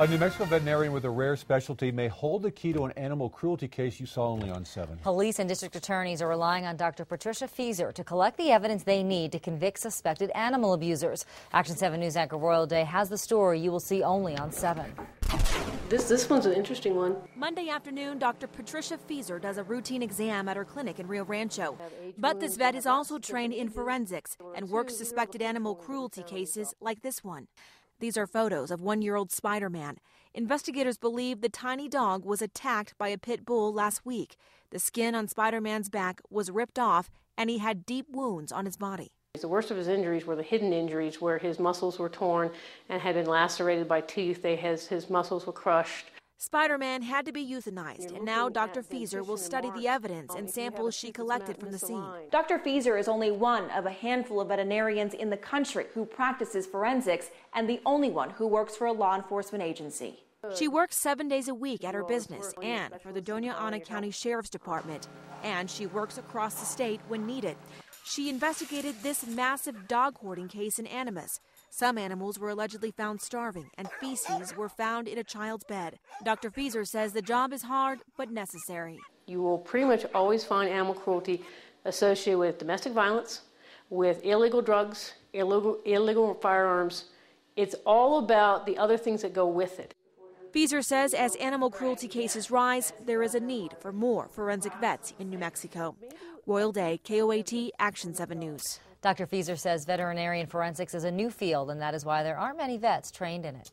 A New Mexico veterinarian with a rare specialty may hold the key to an animal cruelty case you saw only on 7. Police and district attorneys are relying on Dr. Patricia Feeser to collect the evidence they need to convict suspected animal abusers. Action 7 News anchor Royale Da has the story you will see only on 7. This, this one's an interesting one. Monday afternoon, Dr. Patricia Feeser does a routine exam at her clinic in Rio Rancho. But this vet is also trained in forensics and works suspected animal cruelty cases like this one. These are photos of one year old Spider Man. Investigators believe the tiny dog was attacked by a pit bull last week. The skin on Spider Man's back was ripped off, and he had deep wounds on his body. The worst of his injuries were the hidden injuries where his muscles were torn and had been lacerated by teeth. They, his, his muscles were crushed. Spider Man had to be euthanized, and now Dr. Feeser will study the evidence and samples she collected from the scene. Dr. Feeser is only one of a handful of veterinarians in the country who practices forensics and the only one who works for a law enforcement agency. She works seven days a week at her business and for the Doña Ana County Sheriff's Department, and she works across the state when needed. She investigated this massive dog hoarding case in Animas. Some animals were allegedly found starving, and feces were found in a child's bed. Dr. Feeser says the job is hard but necessary. You will pretty much always find animal cruelty associated with domestic violence, with illegal drugs, illegal, illegal firearms. It's all about the other things that go with it. Feeser says as animal cruelty cases rise, there is a need for more forensic vets in New Mexico. Royale Da, KOAT, Action 7 News. Dr. Feeser says veterinarian forensics is a new field, and that is why there aren't many vets trained in it.